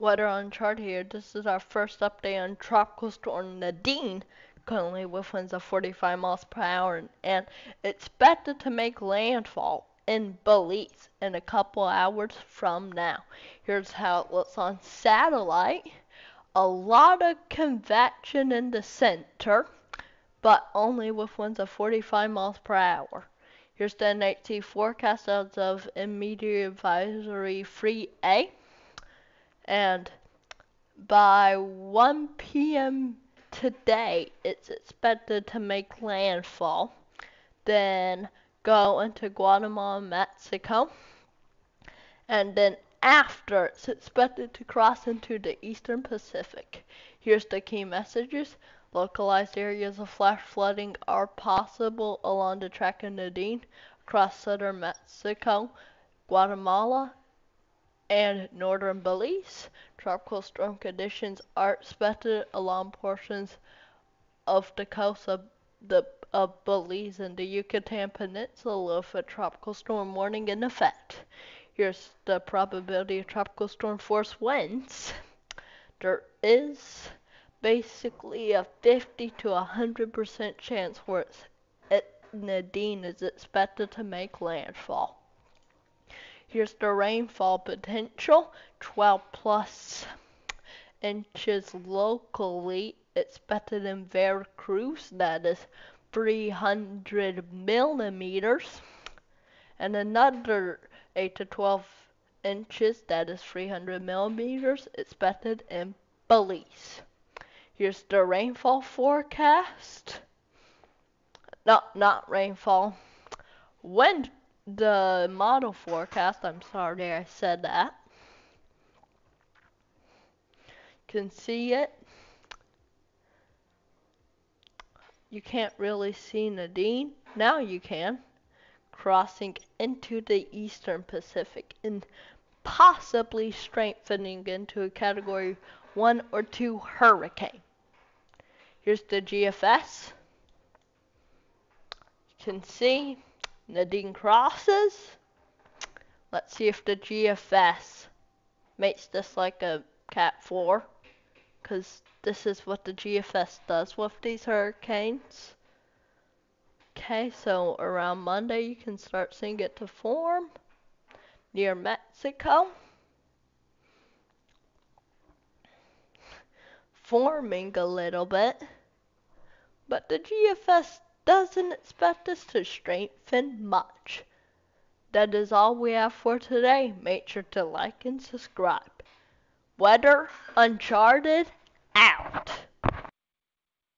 Weather Uncharted here. This is our first update on Tropical Storm Nadine, currently with winds of 45 miles per hour and expected to make landfall in Belize in a couple hours from now. Here's how it looks on satellite. A lot of convection in the center, but only with winds of 45 miles per hour. Here's the NHC forecast as of immediate advisory 3A and by 1 p.m. today, it's expected to make landfall, then go into Guatemala, Mexico, and then after, it's expected to cross into the eastern Pacific. Here's the key messages. Localized areas of flash flooding are possible along the track of Nadine across southern Mexico, Guatemala, and northern Belize. Tropical storm conditions are expected along portions of the coast of the of Belize and the Yucatan Peninsula with a tropical storm warning in effect. Here's the probability of tropical storm force winds. There is basically a 50 to 100% chance where Nadine is expected to make landfall. Here's the rainfall potential 12 plus inches locally It's expected in Veracruz, that is 300 millimeters, and another 8 to 12 inches, that is 300 millimeters, expected in Belize. Here's the rainfall forecast. Not, not rainfall. Wind the model forecast. I'm sorry I said that. Can see it. You can't really see Nadine. Now you can. Crossing into the eastern Pacific and possibly strengthening into a category 1 or 2 hurricane. Here's the GFS. You can see Nadine crosses. Let's see if the GFS makes this like a Cat 4. Because this is what the GFS does with these hurricanes. Okay, so around Monday you can start seeing it to form near Mexico. Forming a little bit. But the GFS doesn't expect us to strengthen much. That is all we have for today. Make sure to like and subscribe. Weather Uncharted out.